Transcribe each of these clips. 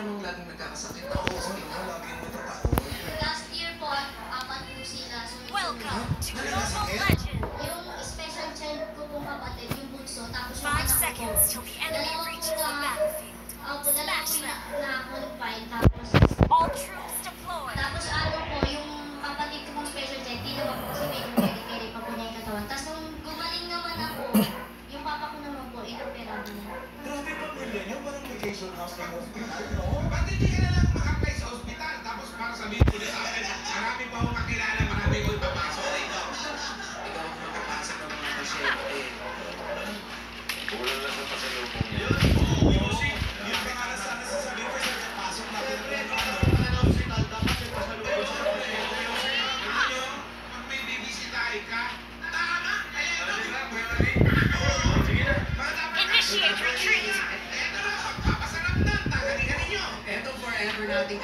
Anong laging nagkakasakit ako? Last year po, apat po sila. Welcome to Global Legend! Yung special child ko pong kapatid, yung bunso, tapos yung anak ko. seconds till the enemy reaches the battlefield. Opo, dalawa po na confined, tapos... All troops deployed! Tapos ano po, yung kapatid ko pong special child, di naman po si Baby jogo nosso famoso.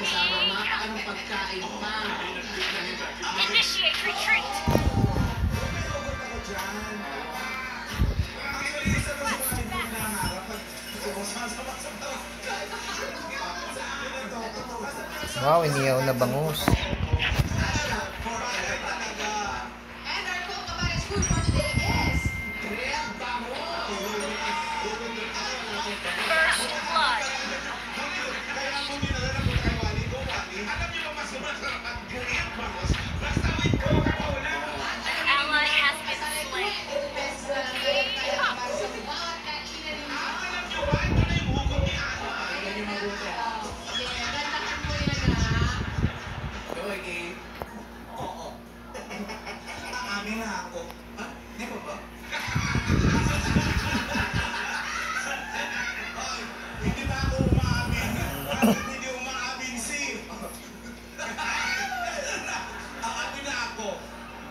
tatamaan ng pagkain pa. Wow, iniyaw na bangus. Anda niyo masih mas masarap ang?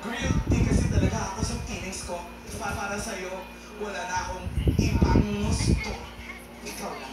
real di kasi talaga ako sa feelings ko. Para sa'yo, wala na akong ibang gusto. Ikaw lang.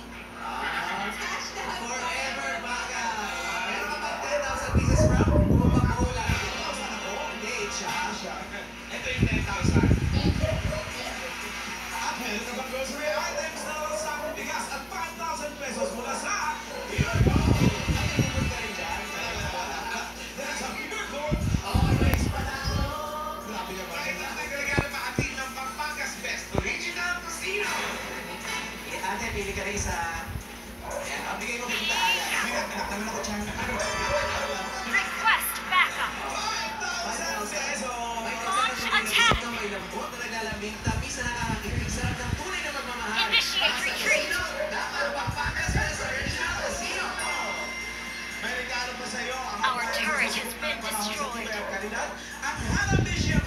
mission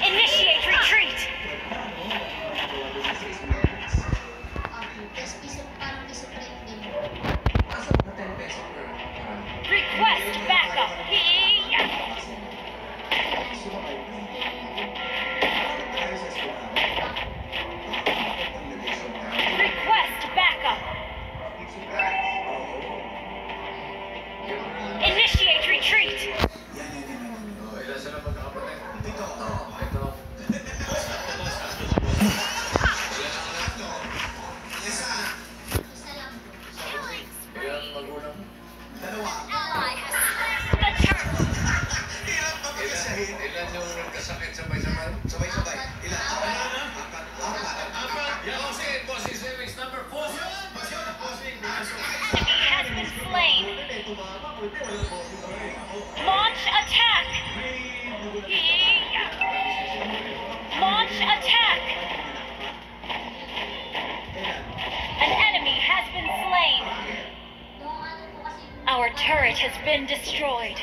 Initiate retreat. Launch attack! Launch attack! An enemy has been slain. Our turret has been destroyed.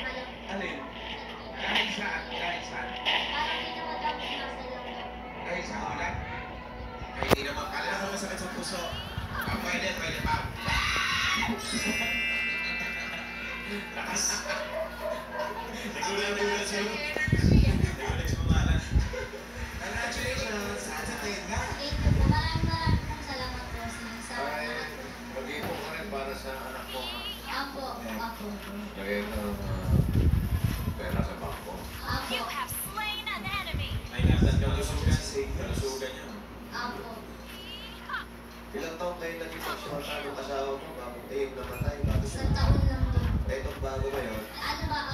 Lakas. Nagulat, nagulat siya. Nagulat siya pangalan. Sa tingin ka? Salamat po sa sa Ay, bagay po para sa anak ko. Apo, apo. Bagay ka ng pera sa bangko. Apo. You have slain an enemy! Ay, nasan ka lusugan? Kalusugan niya. Apo. Ilang taon kayo naging pagsipasabi ano ng asawa mo? Bakit kayo namatay? Isang taon Itong bago ngayon. Ano ba?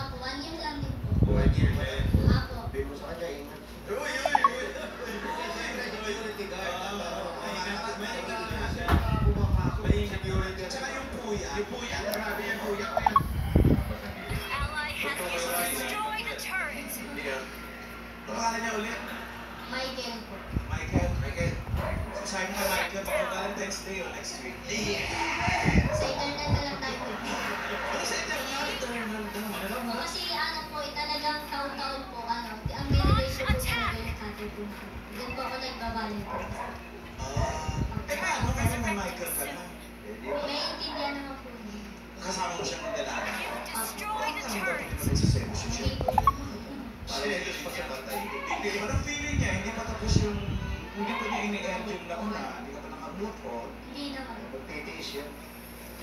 ini iya. yang yung nauna, hindi ka pa nakamove on. Hindi. Pagtitiis yun.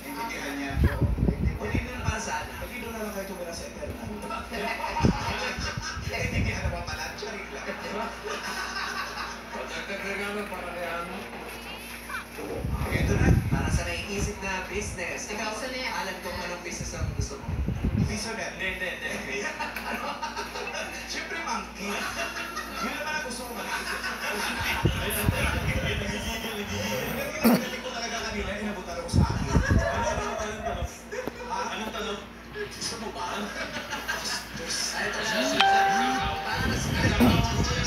Hindi そ。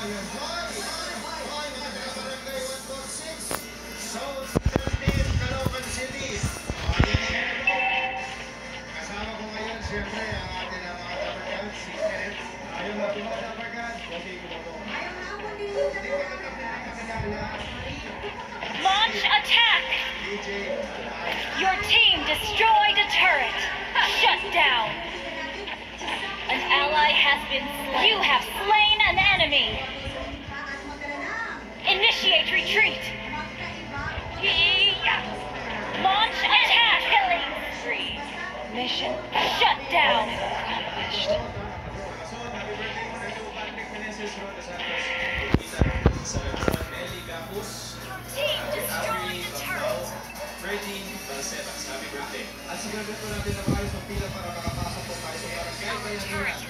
Launch attack! Your team destroyed a turret. Shut down. An ally has been... You have Nelly Team destroyed a turret. Happy birthday. Sigurado po natin na maayos ang pila para po tayo sa barangay. Our turret has been destroyed.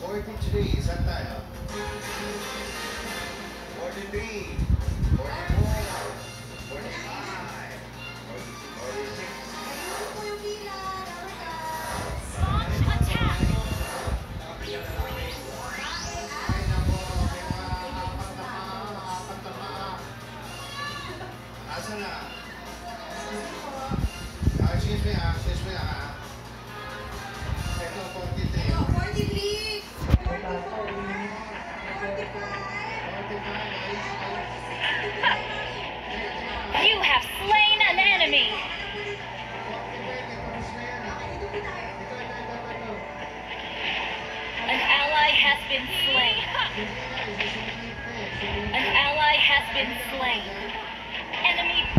43. Saan tayo? 43. 44. 45. 46. Launch attack! Ay, nako. May mga nakapagtamaan, nakapagtamaan. Asa na? Ah, excuse me ah, excuse me ah. Ito, 43. 45, ayos, ayos. You have slain an enemy! An ally has been slain. An ally has been slain. Enemy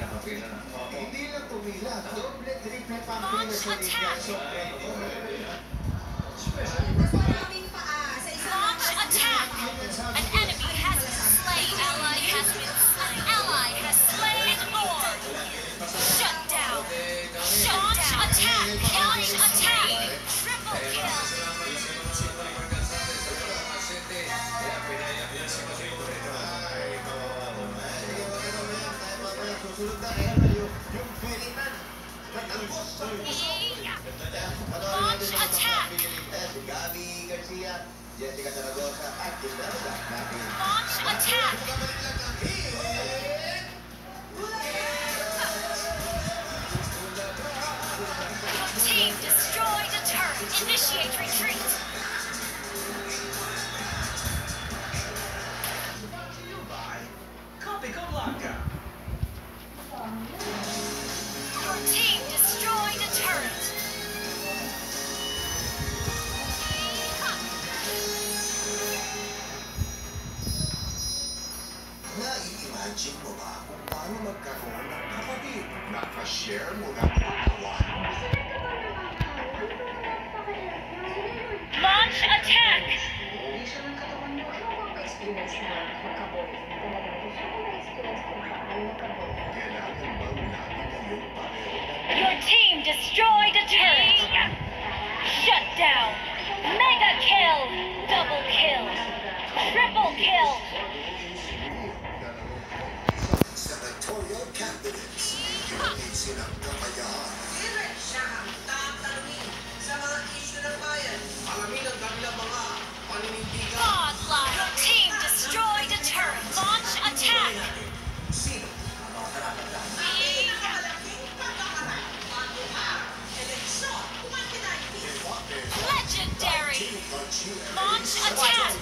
Nakapila na. hindi lang tumila. Doble, triple pang Launch pila sa linya. attack. Launch attack. Hit. Team destroyed a turret. Initiate retreat. share will that Launch attack! Your team destroyed a turret! Shut down! Mega kill! Double kill! Triple kill! Senatorial candidate sinagkakayahan. Sila siya ang tatanungin sa mga ng bayan. Alamin ang mga paninindigan. Godlike! Team destroy a turret. Launch attack! Sino? Legendary! Launch attack!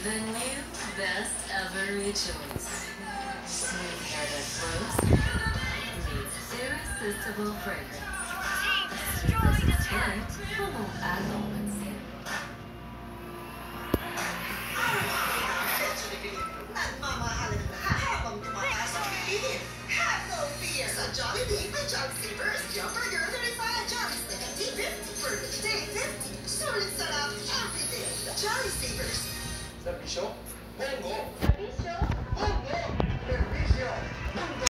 The new best ever ritual. Habang tumataas ang kikitin. Have no fear sa Jollibee may Jolly Savers. Jumper Girl 35 Jolly Stick 50 for day 50. Sulit sarap every day. Jolly Savers. Sa bisyo? Bongo!